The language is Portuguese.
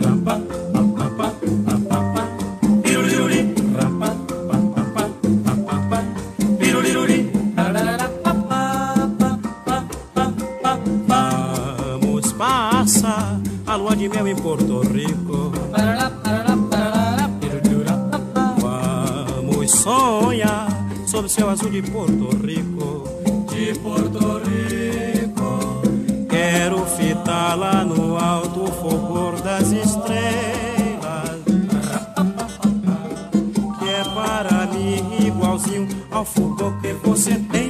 Rampak lua de mel em Porto Rico. Vamos sonhar sob o céu azul de Porto Rico. De Porto Rico. Quero fitar lá no alto o fulgor das estrelas. Que é para mim igualzinho ao fulgor que você tem.